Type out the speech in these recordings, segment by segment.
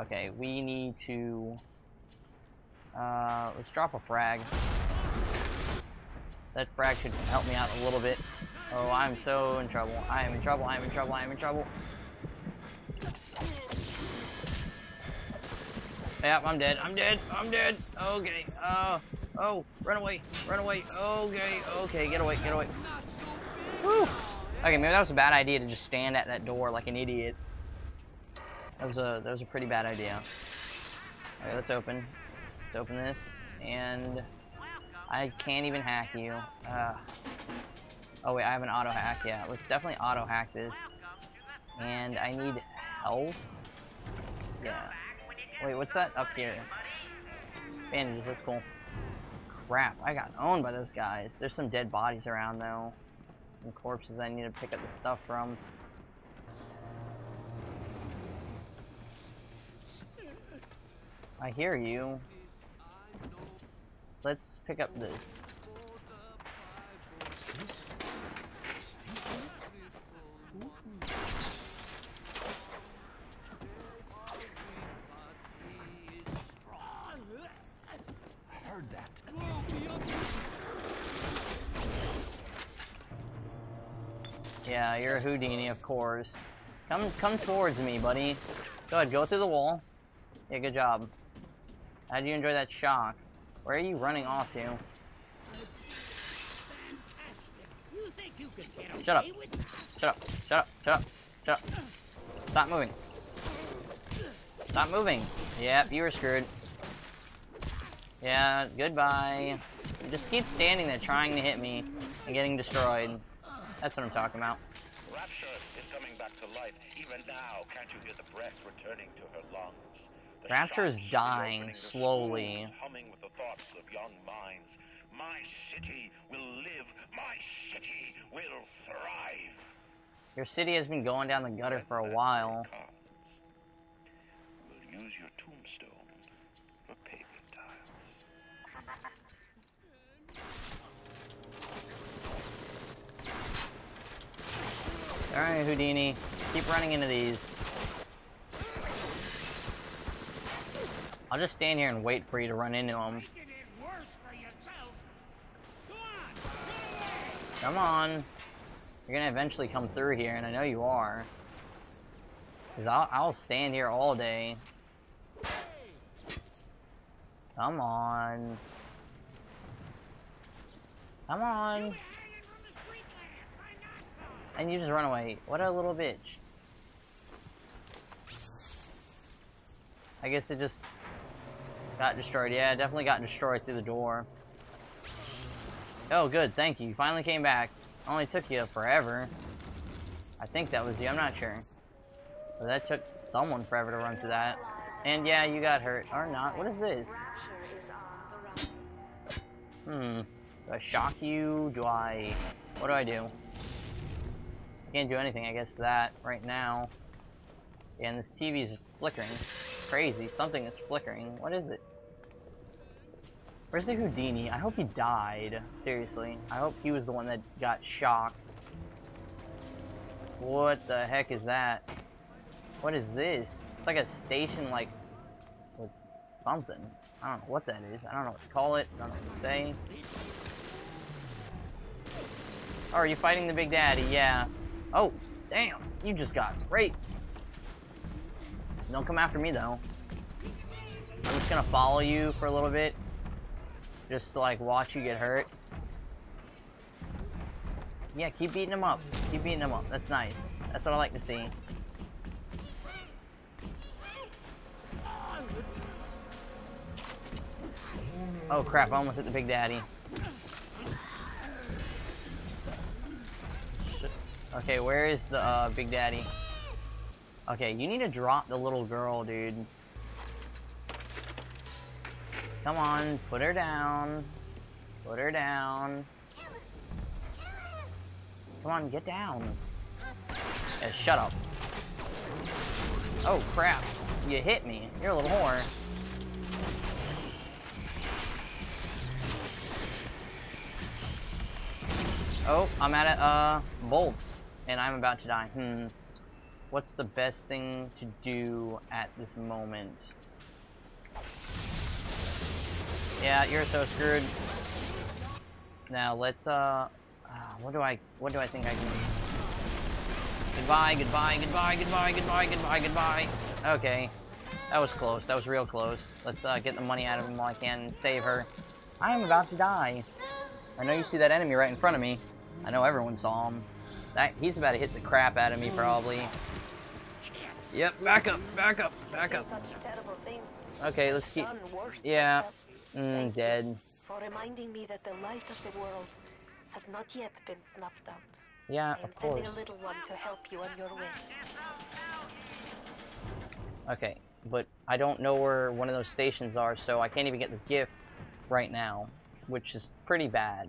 Okay, we need to... Uh, let's drop a frag. That frag should help me out a little bit. Oh, I'm so in trouble. I am in trouble, I am in trouble, I am in trouble. Yep, I'm dead, I'm dead, I'm dead. Okay, uh, oh, run away, run away. Okay, okay, get away, get away. Woo! Okay, maybe that was a bad idea to just stand at that door like an idiot. That was a that was a pretty bad idea. Okay, let's open. Let's open this, and I can't even hack you. Uh, oh wait, I have an auto hack. Yeah, let's definitely auto hack this. And I need health. Yeah. Wait, what's that up here? Bandages. That's cool. Crap, I got owned by those guys. There's some dead bodies around though. Some corpses I need to pick up the stuff from. I hear you. Let's pick up this. Yeah, you're a Houdini, of course. Come, come towards me, buddy. Go ahead, go through the wall. Yeah, good job. How would you enjoy that shock? Where are you running off to? You you Shut up. Shut up. Shut up. Shut up. Shut up. Stop moving. Stop moving. Yep, you were screwed. Yeah, goodbye. You just keep standing there trying to hit me and getting destroyed. That's what I'm talking about. Rapture is coming back to life. Even now, can't you hear the breath returning to her lungs? Rapture is dying slowly. Humming with the thoughts of young minds. My city will live. My city will thrive. Your city has been going down the gutter for a while. We'll use your tombstone for paving tiles. Alright, Houdini. Keep running into these. I'll just stand here and wait for you to run into them. Come on. You're gonna eventually come through here, and I know you are. Cause I'll, I'll stand here all day. Come on. Come on. And you just run away. What a little bitch. I guess it just got destroyed. Yeah, definitely got destroyed through the door. Oh, good. Thank you. You finally came back. Only took you forever. I think that was you. I'm not sure. But that took someone forever to run through that. And yeah, you got hurt. Or not. What is this? Hmm. Do I shock you? Do I... What do I do? I Can't do anything, I guess, that right now. And this TV is flickering. Crazy. Something is flickering. What is it? Where's the Houdini? I hope he died. Seriously. I hope he was the one that got shocked. What the heck is that? What is this? It's like a station, like, with something. I don't know what that is. I don't know what to call it. I don't know what to say. Oh, are you fighting the Big Daddy? Yeah. Oh, damn. You just got raped. Don't come after me, though. I'm just gonna follow you for a little bit. Just to, like, watch you get hurt. Yeah, keep beating him up. Keep beating him up. That's nice. That's what I like to see. Oh crap, I almost hit the Big Daddy. Okay, where is the uh, Big Daddy? Okay, you need to drop the little girl, dude. Come on, put her down. Put her down. Come on, get down. Yeah, shut up. Oh crap, you hit me. You're a little whore. Oh, I'm at a, uh, bolts, and I'm about to die. Hmm. What's the best thing to do at this moment? Yeah, you're so screwed. Now let's uh, uh what do I what do I think I can Goodbye, goodbye, goodbye, goodbye, goodbye, goodbye, goodbye. Okay. That was close. That was real close. Let's uh, get the money out of him while I can save her. I am about to die. I know you see that enemy right in front of me. I know everyone saw him. That He's about to hit the crap out of me, probably. Yep, back up, back up, back up. Okay, let's keep... Yeah. Mm, dead. For reminding me that the light of the world has not yet been snuffed out. Yeah, of course. sending a little one to help you on your way. Okay, but I don't know where one of those stations are, so I can't even get the gift right now, which is pretty bad.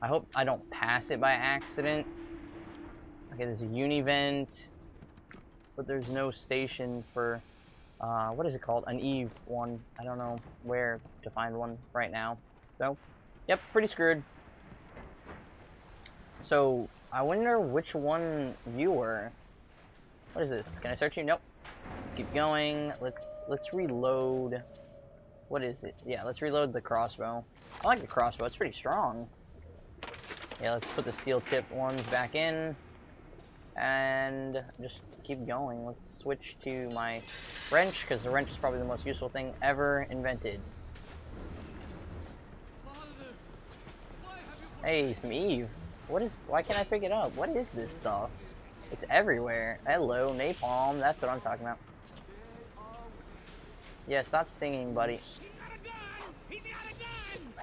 I hope I don't pass it by accident. Okay, there's a U-Invent, but there's no station for, uh, what is it called? An Eve one. I don't know where to find one right now. So, yep, pretty screwed. So, I wonder which one you were. What is this? Can I search you? Nope. Let's keep going. Let's let's reload. What is it? Yeah, let's reload the crossbow. I like the crossbow. It's pretty strong. Yeah, let's put the steel tip ones back in. And just keep going. Let's switch to my wrench, because the wrench is probably the most useful thing ever invented. Hey, some Eve. What is, why can't I pick it up? What is this stuff? It's everywhere. Hello, napalm. That's what I'm talking about. Yeah, stop singing, buddy.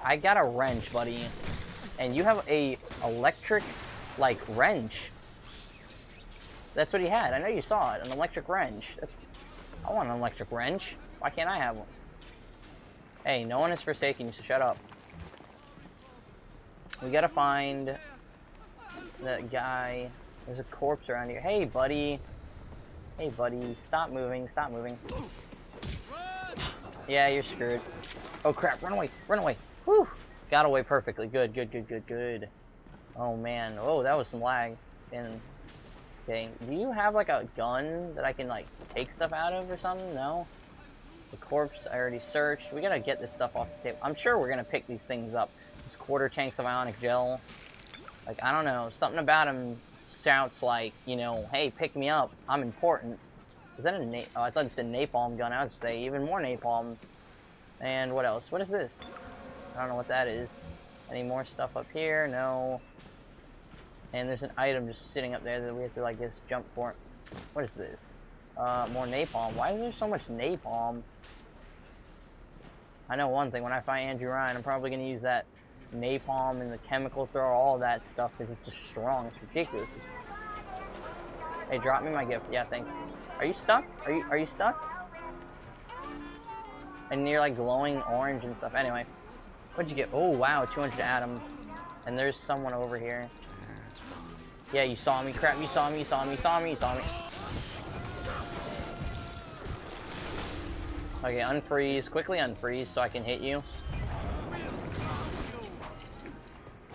I got a wrench, buddy. And you have a electric, like, wrench. That's what he had. I know you saw it. An electric wrench. That's, I want an electric wrench. Why can't I have one? Hey, no one is forsaking you, so shut up. We gotta find that guy. There's a corpse around here. Hey, buddy. Hey, buddy. Stop moving. Stop moving. Yeah, you're screwed. Oh, crap. Run away. Run away. Whew. Got away perfectly. Good, good, good, good, good. Oh, man. Oh, that was some lag. And, okay. Do you have, like, a gun that I can, like, take stuff out of or something? No? The corpse I already searched. We gotta get this stuff off the table. I'm sure we're gonna pick these things up. This quarter tanks of ionic gel. Like, I don't know. Something about him shouts like, you know, hey, pick me up. I'm important. Is that a na Oh, I thought it said napalm gun. I would say even more napalm. And what else? What is this? I don't know what that is. Any more stuff up here? No. And there's an item just sitting up there that we have to, like, just jump for. What is this? Uh, more napalm. Why is there so much napalm? I know one thing. When I find Andrew Ryan, I'm probably going to use that napalm and the chemical throw, all that stuff, because it's just strong. It's ridiculous. Hey, drop me my gift. Yeah, thanks. Are you stuck? Are you are you stuck? And you're like glowing orange and stuff. Anyway, what'd you get? Oh wow, 200 atoms. And there's someone over here. Yeah, you saw me. Crap, you saw me. You saw me. You saw me. You saw me. Okay, unfreeze. Quickly unfreeze so I can hit you.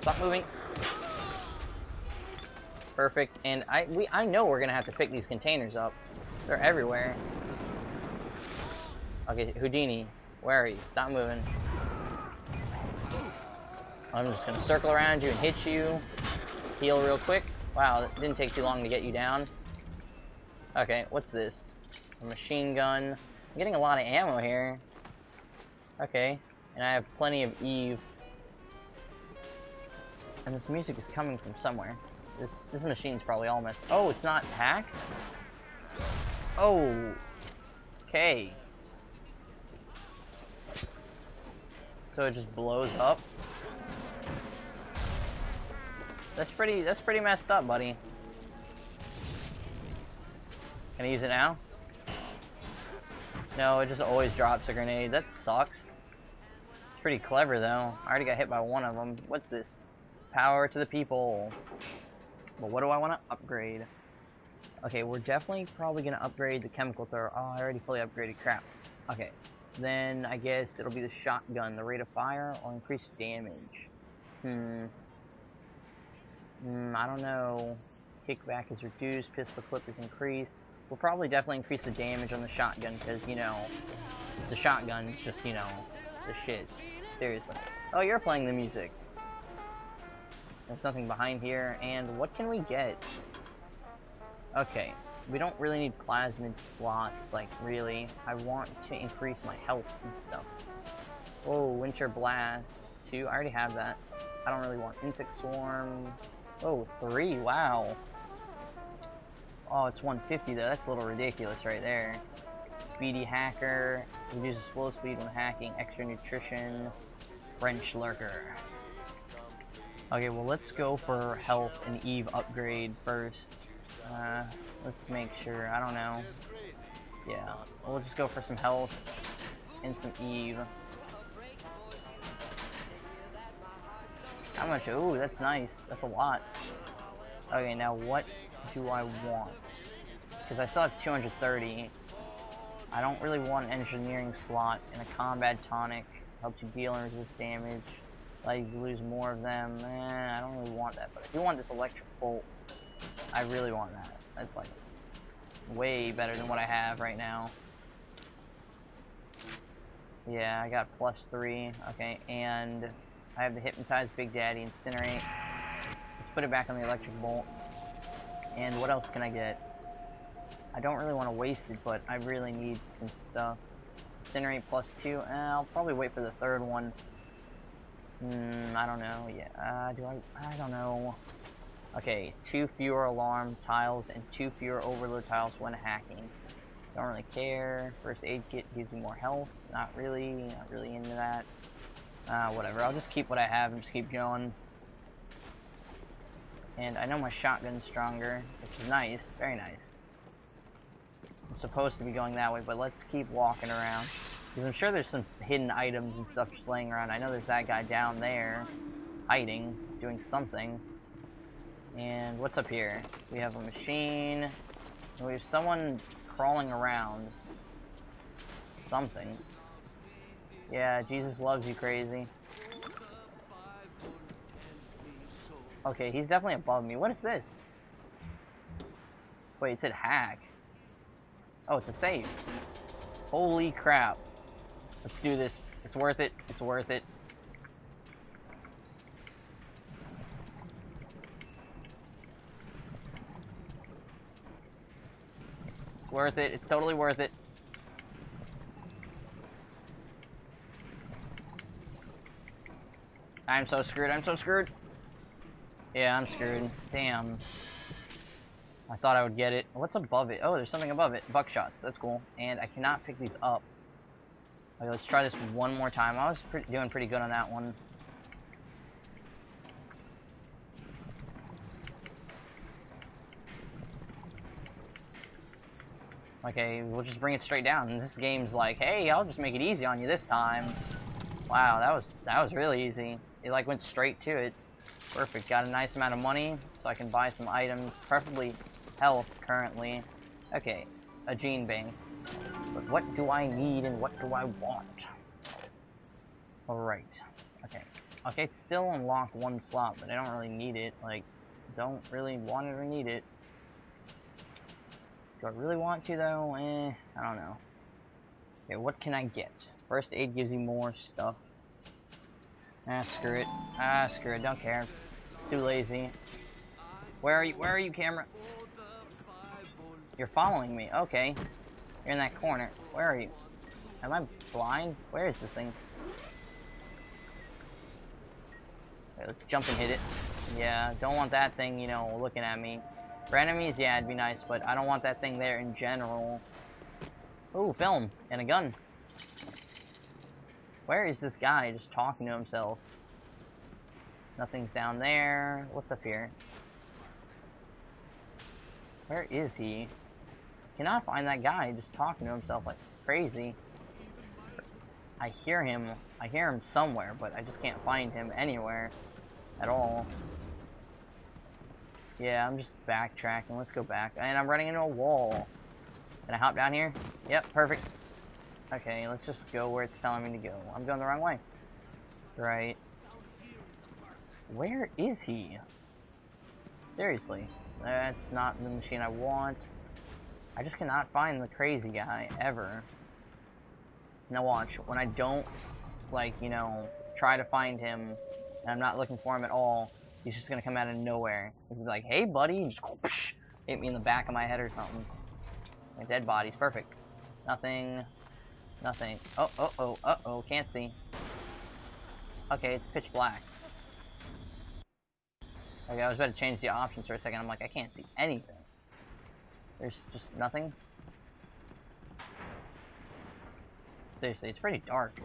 Stop moving. Perfect. And I we I know we're gonna have to pick these containers up. They're everywhere. Okay, Houdini, where are you? Stop moving. I'm just gonna circle around you and hit you. Heal real quick. Wow, it didn't take too long to get you down. Okay, what's this? A machine gun. I'm getting a lot of ammo here. Okay, and I have plenty of Eve. And this music is coming from somewhere. This this machine's probably all messed. Oh, it's not hack. Oh. Okay. So it just blows up. That's pretty. That's pretty messed up, buddy. Can I use it now? No, it just always drops a grenade. That sucks. It's pretty clever though. I already got hit by one of them. What's this? Power to the people. But what do I want to upgrade? Okay, we're definitely probably going to upgrade the chemical thrower. Oh, I already fully upgraded. Crap. Okay. Then I guess it'll be the shotgun. The rate of fire or increased damage. Hmm. Hmm, I don't know. kickback is reduced, pistol clip is increased. We'll probably definitely increase the damage on the shotgun because, you know, the shotgun is just, you know, the shit. Seriously. Oh, you're playing the music. There's nothing behind here, and what can we get? Okay, we don't really need plasmid slots, like, really. I want to increase my health and stuff. Oh, Winter Blast. Two, I already have that. I don't really want Insect Swarm. Oh, three, wow. Oh, it's 150 though, that's a little ridiculous right there. Speedy Hacker, reduces flow speed when hacking, extra nutrition, Wrench Lurker. Okay, well let's go for health and Eve upgrade first. Uh, let's make sure, I don't know. Yeah, we'll just go for some health and some Eve. How much? Ooh, that's nice. That's a lot. Okay, now what do I want? Because I still have 230. I don't really want an engineering slot and a combat tonic. Helps you deal and resist damage. Allow you lose more of them. Eh, I don't really want that, but I do want this electric bolt. I really want that. That's like way better than what I have right now. Yeah, I got plus three. Okay, and I have the Hypnotize Big Daddy, Incinerate. Let's put it back on the Electric Bolt. And what else can I get? I don't really want to waste it, but I really need some stuff. Incinerate plus two. Eh, I'll probably wait for the third one. Hmm, I don't know. Yeah, uh, do I? I don't know. Okay, two fewer alarm tiles and two fewer overload tiles when hacking. Don't really care. First aid kit gives you more health. Not really. Not really into that. Uh, whatever. I'll just keep what I have and just keep going. And I know my shotgun's stronger, which is nice. Very nice. I'm supposed to be going that way, but let's keep walking around. Because I'm sure there's some hidden items and stuff just laying around. I know there's that guy down there, hiding, doing something. And what's up here? We have a machine. We have someone crawling around. Something. Yeah, Jesus loves you crazy. Okay, he's definitely above me. What is this? Wait, it said hack. Oh, it's a save. Holy crap. Let's do this. It's worth it. It's worth it. It's worth it. It's totally worth it. I'm so screwed. I'm so screwed. Yeah, I'm screwed. Damn. I thought I would get it. What's above it? Oh, there's something above it. Buckshots. That's cool. And I cannot pick these up. Okay, let's try this one more time. I was doing pretty good on that one. Okay, we'll just bring it straight down. This game's like, hey, I'll just make it easy on you this time. Wow, that was that was really easy. It like went straight to it. Perfect. Got a nice amount of money, so I can buy some items, preferably health currently. Okay, a gene bank. But what do I need and what do I want? Alright. Okay. Okay, it's still unlock one slot, but I don't really need it. Like, don't really want it or need it. Do I really want to though? Eh, I don't know. Okay, what can I get? First aid gives you more stuff. Ah, screw it. Ah, screw it. Don't care. Too lazy. Where are you? Where are you, camera? You're following me. Okay. You're in that corner. Where are you? Am I blind? Where is this thing? Okay, let's jump and hit it. Yeah, don't want that thing, you know, looking at me. For enemies, yeah, it'd be nice, but I don't want that thing there in general. Ooh, film. And a gun. Where is this guy just talking to himself? Nothing's down there. What's up here? Where is he? Cannot find that guy just talking to himself like crazy. I hear him. I hear him somewhere, but I just can't find him anywhere at all. Yeah, I'm just backtracking. Let's go back. And I'm running into a wall. Can I hop down here? Yep, perfect. Okay, let's just go where it's telling me to go. I'm going the wrong way. Right. Where is he? Seriously. that's not the machine I want. I just cannot find the crazy guy, ever. Now watch, when I don't, like, you know, try to find him, and I'm not looking for him at all, he's just gonna come out of nowhere. He's like, hey buddy, and just whoosh, hit me in the back of my head or something. My dead body's perfect. Nothing, nothing. Oh, oh, oh, uh oh, can't see. Okay, it's pitch black. Okay, I was about to change the options for a second. I'm like, I can't see anything. There's just nothing. Seriously, it's pretty dark.